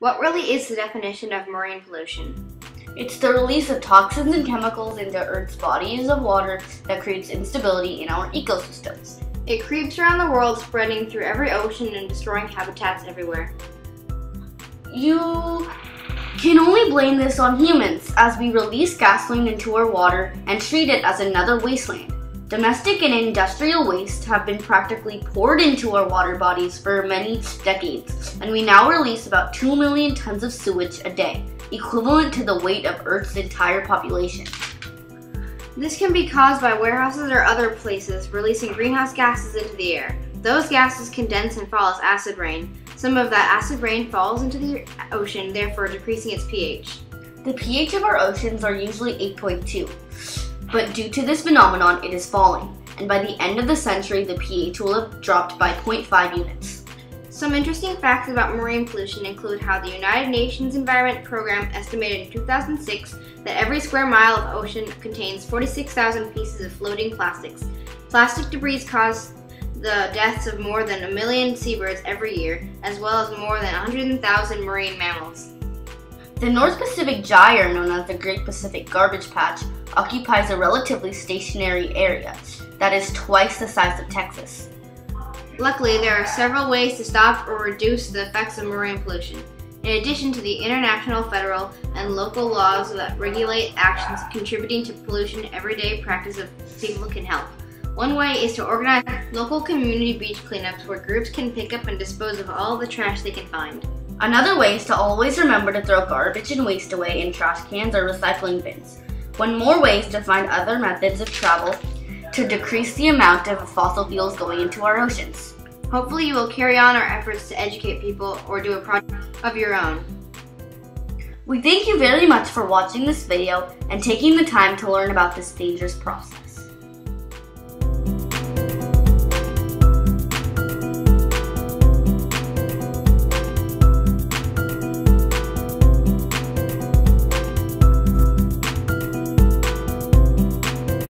What really is the definition of marine pollution? It's the release of toxins and chemicals into Earth's bodies of water that creates instability in our ecosystems. It creeps around the world, spreading through every ocean and destroying habitats everywhere. You can only blame this on humans as we release gasoline into our water and treat it as another wasteland. Domestic and industrial waste have been practically poured into our water bodies for many decades, and we now release about 2 million tons of sewage a day, equivalent to the weight of Earth's entire population. This can be caused by warehouses or other places releasing greenhouse gases into the air. Those gases condense and fall as acid rain. Some of that acid rain falls into the ocean, therefore decreasing its pH. The pH of our oceans are usually 8.2, but due to this phenomenon, it is falling, and by the end of the century, the pH will have dropped by 0.5 units. Some interesting facts about marine pollution include how the United Nations Environment Program estimated in 2006 that every square mile of ocean contains 46,000 pieces of floating plastics. Plastic debris cause the deaths of more than a million seabirds every year, as well as more than 100,000 marine mammals. The North Pacific Gyre, known as the Great Pacific Garbage Patch, occupies a relatively stationary area that is twice the size of Texas. Luckily, there are several ways to stop or reduce the effects of marine pollution. In addition to the international, federal, and local laws that regulate actions contributing to pollution, everyday practice of people can help. One way is to organize local community beach cleanups where groups can pick up and dispose of all the trash they can find. Another way is to always remember to throw garbage and waste away in trash cans or recycling bins. One more ways to find other methods of travel to decrease the amount of fossil fuels going into our oceans. Hopefully you will carry on our efforts to educate people or do a project of your own. We thank you very much for watching this video and taking the time to learn about this dangerous process.